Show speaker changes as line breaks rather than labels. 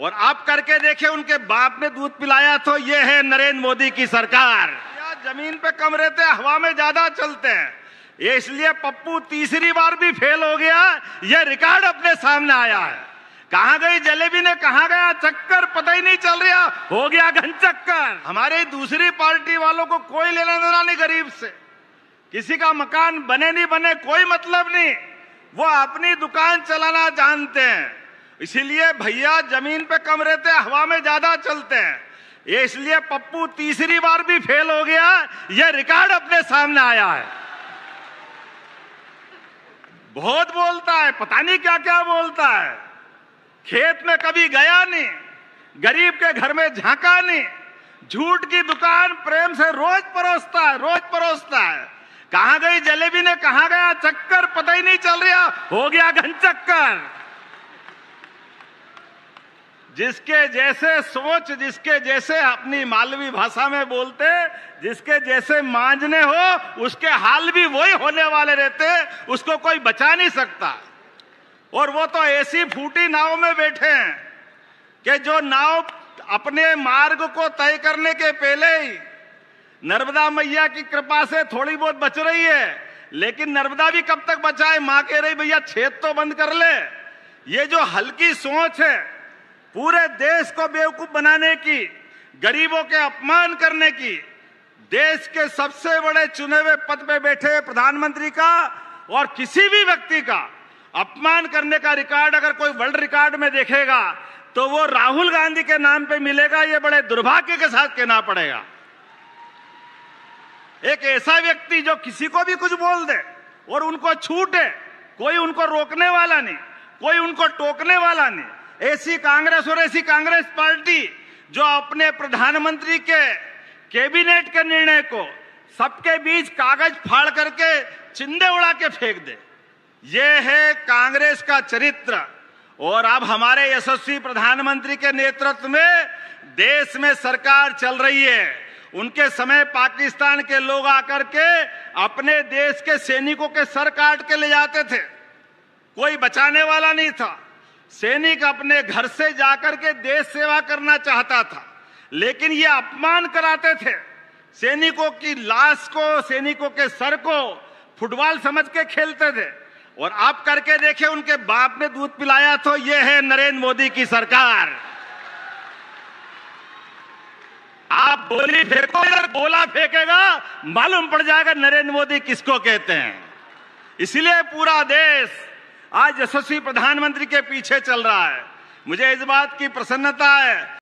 और आप करके देखे उनके बाप ने दूध पिलाया तो ये है नरेंद्र मोदी की सरकार। ज़मीन पे कम रहते हवा में ज़्यादा चलते हैं। ये इसलिए पप्पू तीसरी बार भी फेल हो गया, ये रिकॉर्ड अपने सामने आया है। कहा गई जलेबी ने, कहा गया चक्कर, पता ही नहीं चल रहा। हो गया घन चक्कर। हमारे दूसरी पार्टी वालों को कोई लेना देना नहीं गरीब से। किसी का मकान बने नहीं बने, कोई मतलब नहीं। वो अपनी दुकान चलाना जानते हैं। इसीलिए भैया ज़मीन पे कम रहते हैं हवा में ज़्यादा चलते हैं। ये इसलिए पप्पू तीसरी बार भी फेल हो गया, ये रिकॉर्ड अपने सामने आया है। बहुत बोलता है, पता नहीं क्या क्या बोलता है। खेत में कभी गया नहीं, गरीब के घर में झांका नहीं, झूठ की दुकान प्रेम से रोज परोसता है, रोज परोसता है। कहा गई जलेबी ने, कहा गया चक्कर, पता ही नहीं चल रहा, हो गया घन चक्कर। जिसके जैसे सोच, जिसके जैसे अपनी मालवी भाषा में बोलते, जिसके जैसे मांझने हो, उसके हाल भी वही होने वाले रहते, उसको कोई बचा नहीं सकता। और वो तो ऐसी फूटी नाव में बैठे हैं कि जो नाव अपने मार्ग को तय करने के पहले ही नर्मदा मैया की कृपा से थोड़ी बहुत बच रही है, लेकिन नर्मदा भी कब तक बचाए? माँ कह रही, भैया, छेद तो बंद कर ले। ये जो हल्की सोच है पूरे देश को बेवकूफ़ बनाने की, गरीबों के अपमान करने की, देश के सबसे बड़े चुने हुए पद पे बैठे प्रधानमंत्री का और किसी भी व्यक्ति का अपमान करने का रिकॉर्ड अगर कोई वर्ल्ड रिकॉर्ड में देखेगा तो वो राहुल गांधी के नाम पे मिलेगा, ये बड़े दुर्भाग्य के साथ कहना पड़ेगा। एक ऐसा व्यक्ति जो किसी को भी कुछ बोल दे और उनको छूटे, कोई उनको रोकने वाला नहीं, कोई उनको टोकने वाला नहीं ऐसी कांग्रेस और ऐसी कांग्रेस पार्टी जो अपने प्रधानमंत्री के कैबिनेट के निर्णय को सबके बीच कागज़ फाड़ करके चिंदे उड़ा के फेंक दे। ये है कांग्रेस का चरित्र। और अब हमारे यशस्वी प्रधानमंत्री के नेतृत्व में देश में सरकार चल रही है। उनके समय पाकिस्तान के लोग आकर के अपने देश के सैनिकों के सर काट के ले जाते थे। कोई बचाने वाला नहीं था। सैनिक अपने घर से जाकर के देश सेवा करना चाहता था, लेकिन ये अपमान कराते थे। सैनिकों की लाश को, सैनिकों के सर को फुटबॉल समझ के खेलते थे। और आप करके देखे, उनके बाप ने दूध पिलाया तो ये है नरेंद्र मोदी की सरकार। आप बोली फेंको अगर बोला फेंकेगा, मालूम पड़ जाएगा नरेंद्र मोदी किसको कहते हैं। इसलिए पूरा देश आज यशस्वी प्रधानमंत्री के पीछे चल रहा है। मुझे इस बात की प्रसन्नता है